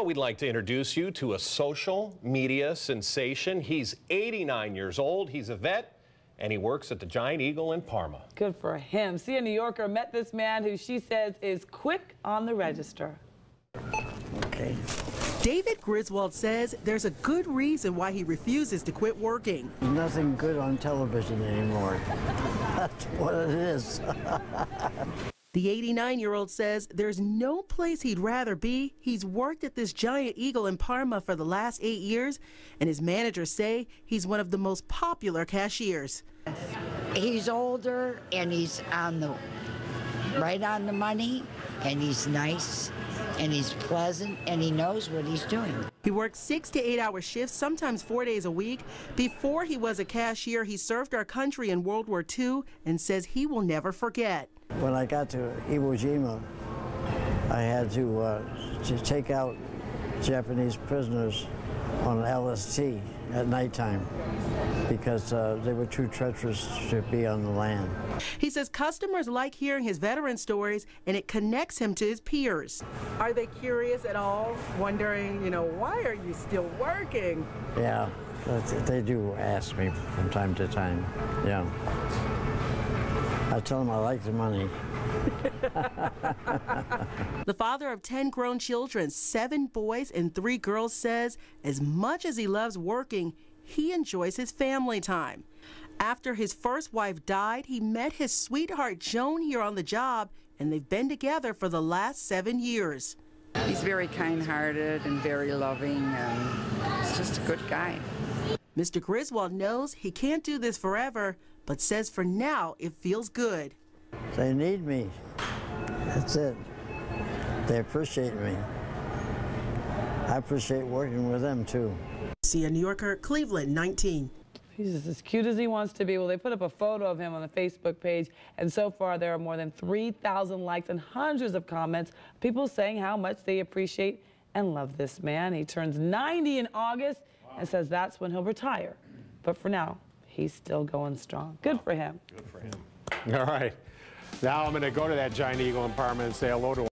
We'd like to introduce you to a social media sensation. He's 89 years old, he's a vet, and he works at the Giant Eagle in Parma. Good for him. Sia Nyorkor met this man who she says is quick on the register. Okay. David Griswold says there's a good reason why he refuses to quit working. Nothing good on television anymore. That's what it is. The 89 year old says there's no place he'd rather be. He's worked at this giant eagle in Parma for the last eight years, and his managers say he's one of the most popular cashiers. He's older and he's on the right on the money, and he's nice and he's pleasant and he knows what he's doing. He works six to eight hour shifts, sometimes four days a week. Before he was a cashier, he served our country in World War II and says he will never forget. When I got to Iwo Jima, I had to, uh, to take out Japanese prisoners on LST at nighttime because uh, they were too treacherous to be on the land. He says customers like hearing his veteran stories and it connects him to his peers. Are they curious at all, wondering, you know, why are you still working? Yeah, they do ask me from time to time. Yeah. I tell them I like the money. the father of 10 grown children, seven boys and three girls, says as much as he loves working, he enjoys his family time. After his first wife died, he met his sweetheart Joan here on the job, and they've been together for the last seven years. He's very kind hearted and very loving, and he's just a good guy. Mr. Griswold knows he can't do this forever, but says for now it feels good. They need me. That's it. They appreciate me. I appreciate working with them too. Sia Nyorkor, Cleveland, 19. He's just as cute as he wants to be. Well, they put up a photo of him on the Facebook page, and so far there are more than 3,000 likes and hundreds of comments. People saying how much they appreciate and love this man. He turns 90 in August wow. And says that's when he'll retire. But for now, he's still going strong. Good for him. Good for him. All right. Now I'm going to go to that giant eagle Parma and say hello to.